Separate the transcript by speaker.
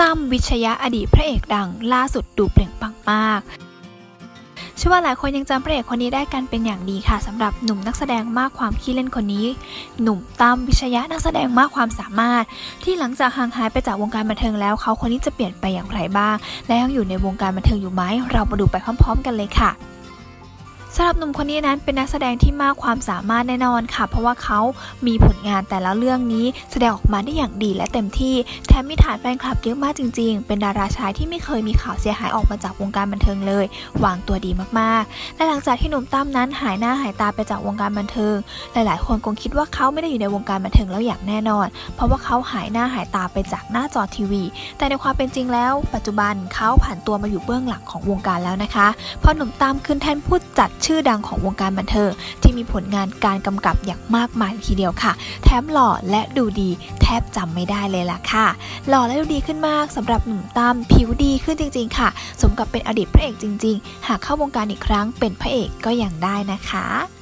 Speaker 1: ตั้มวิชยะอดีตพระเอกดัง ล่าสุดดูเปล่งปลังมากเชื่อว่าหลายคนยังจำพระเอกคนนี้ได้กันเป็นอย่างดีค่ะสำหรับหนุ่มนักแสดงมากความขี้เล่นคนนี้ หนุ่มตั้มวิชยะนักแสดงมากความสามารถ ที่หลังจากห่างหายไปจากวงการบันเทิงแล้วเขาคนนี้จะเปลี่ยนไปอย่างไรบ้าง และยังอยู่ในวงการบันเทิงอยู่ไหมเรามาดูไปพร้อม ๆ กันเลยค่ะ สำหรับหนุ่มคนนี้นั้นเป็นนักแสดงที่มากความสามารถแน่นอนค่ะ เพราะว่าเขามีผลงานแต่ละเรื่องนี้แสดงออกมาได้อย่างดีและเต็มที่แถมมีฐานแฟนคลับเยอะมากจริง ๆ เป็นดาราชายที่ไม่เคยมีข่าวเสียหายออกมาจากวงการบันเทิงเลย วางตัวดีมากๆและหลังจากที่หนุ่มตั้มนั้นหายหน้าหายตาไปจากวงการบันเทิง หลายๆ คนคงคิดว่าเขาไม่ได้อยู่ในวงการบันเทิงแล้วอย่างแน่นอน เพราะว่าเขาหายหน้าหายตาไปจากหน้าจอทีวี แต่ในความเป็นจริงแล้ว ปัจจุบันเขาผ่านตัวมาอยู่เบื้องหลังของวงการแล้วนะคะเพราะหนุ่มตั้มขึ้นแท่นผู้จัดชื่อดังของวงการบันเทิงที่มีผลงานการกำกับอย่างมากมายทีเดียวค่ะ แถมหล่อและดูดีแทบจำไม่ได้เลยล่ะค่ะ หล่อและดูดีขึ้นมากสำหรับหนุ่มตั้มผิวดีขึ้นจริง ๆ ค่ะ สมกับเป็นอดีตพระเอกจริง ๆ หากเข้าวงการอีกครั้งเป็นพระเอกก็ยังได้นะคะ